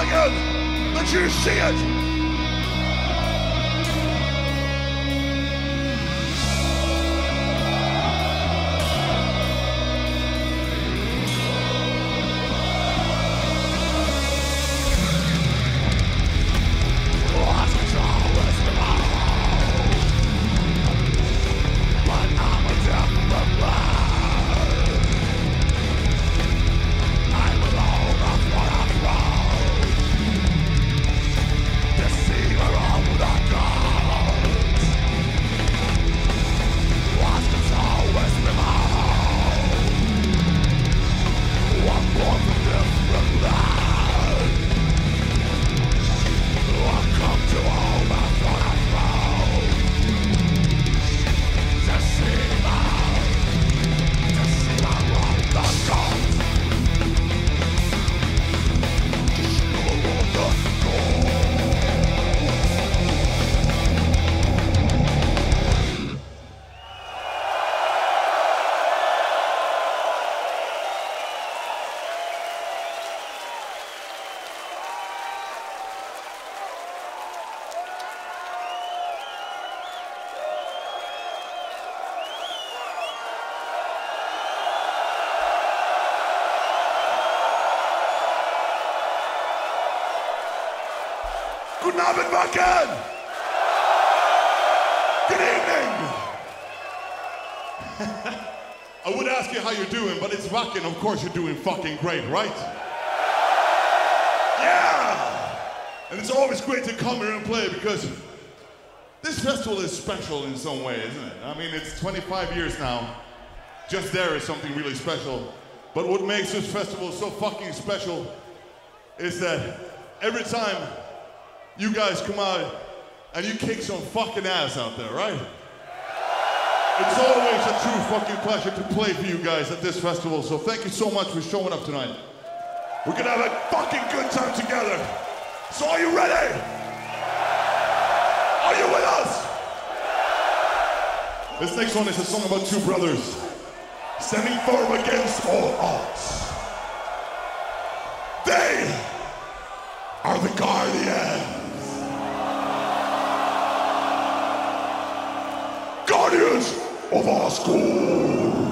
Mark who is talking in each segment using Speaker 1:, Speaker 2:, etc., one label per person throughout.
Speaker 1: Mulligan! Let you see it! Good evening!
Speaker 2: I would ask you how you're doing, but it's rocking. Of course, you're doing fucking great, right?
Speaker 1: Yeah!
Speaker 2: And it's always great to come here and play because this festival is special in some way, isn't it? I mean, it's 25 years now. Just there is something really special. But what makes this festival so fucking special is that every time you guys come out and you kick some fucking ass out there, right? It's always a true fucking pleasure to play for you guys at this festival. So thank you so much for showing up tonight.
Speaker 1: We're gonna have a fucking good time together. So are you ready? Are you with us?
Speaker 2: This next one is a song about two brothers.
Speaker 1: Standing firm against all odds. They are the guardians. Guardians of
Speaker 2: Asgaard.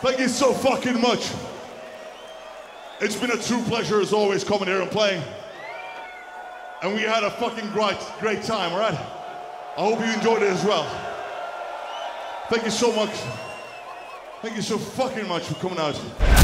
Speaker 2: Thank you so fucking much. It's been a true pleasure as always coming here and playing. And we had a fucking great, great time, alright? I hope you enjoyed it as well. Thank you so much. Thank you so fucking much for coming out.